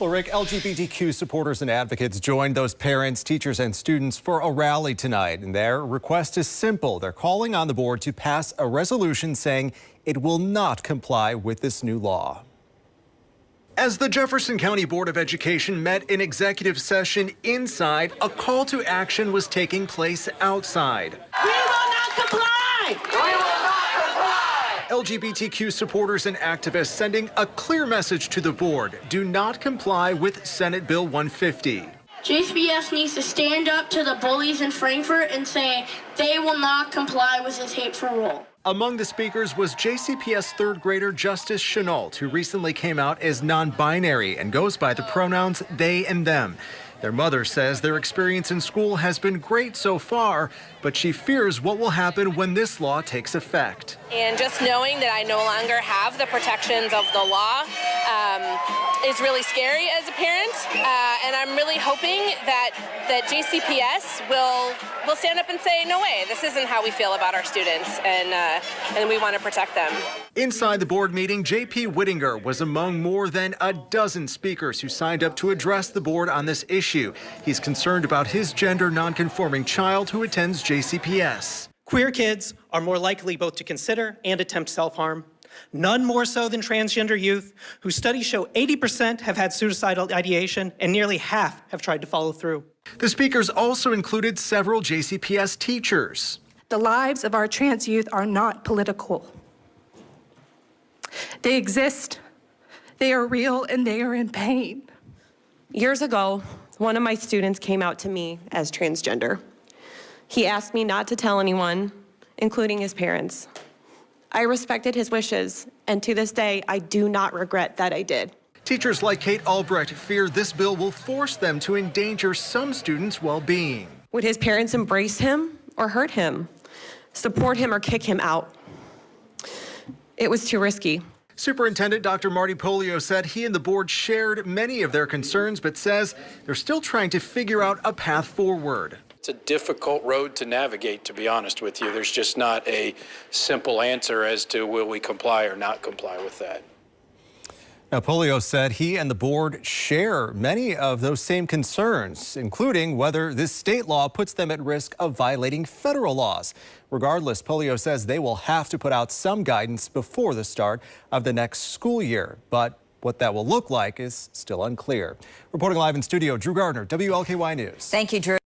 Well, Rick, LGBTQ supporters and advocates joined those parents, teachers, and students for a rally tonight. And their request is simple. They're calling on the board to pass a resolution saying it will not comply with this new law. As the Jefferson County Board of Education met in executive session inside, a call to action was taking place outside. We will not comply! LGBTQ supporters and activists sending a clear message to the board. Do not comply with Senate Bill 150. JCPS needs to stand up to the bullies in Frankfort and say they will not comply with this hateful rule. Among the speakers was JCPS third grader Justice Chenault, who recently came out as non binary and goes by the pronouns they and them. Their mother says their experience in school has been great so far, but she fears what will happen when this law takes effect. And just knowing that I no longer have the protections of the law um, is really scary as a parent. Uh, and I'm really hoping that, that JCPS will, will stand up and say, no way, this isn't how we feel about our students, and, uh, and we want to protect them. Inside the board meeting, J.P. Whittinger was among more than a dozen speakers who signed up to address the board on this issue issue. He's concerned about his gender nonconforming child who attends JCPS. Queer kids are more likely both to consider and attempt self-harm. None more so than transgender youth, whose studies show 80% have had suicidal ideation and nearly half have tried to follow through. The speakers also included several JCPS teachers. The lives of our trans youth are not political. They exist, they are real, and they are in pain. Years ago, one of my students came out to me as transgender. He asked me not to tell anyone, including his parents. I respected his wishes, and to this day, I do not regret that I did. Teachers like Kate Albrecht fear this bill will force them to endanger some students' well-being. Would his parents embrace him or hurt him, support him or kick him out? It was too risky. Superintendent Dr. Marty Pollio said he and the board shared many of their concerns, but says they're still trying to figure out a path forward. It's a difficult road to navigate, to be honest with you. There's just not a simple answer as to will we comply or not comply with that. Now, Pollio said he and the board share many of those same concerns, including whether this state law puts them at risk of violating federal laws. Regardless, Pollio says they will have to put out some guidance before the start of the next school year. But what that will look like is still unclear. Reporting live in studio, Drew Gardner, WLKY News. Thank you, Drew.